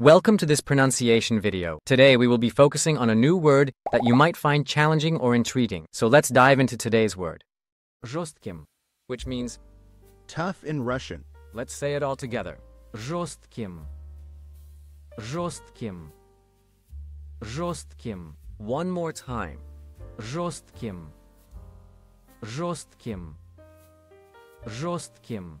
Welcome to this pronunciation video. Today we will be focusing on a new word that you might find challenging or intriguing. So let's dive into today's word. Жестким, which means, Tough in Russian. let's say it all together. Жестким. Жестким. Жестким. One more time. Жестким. Жестким. Жестким.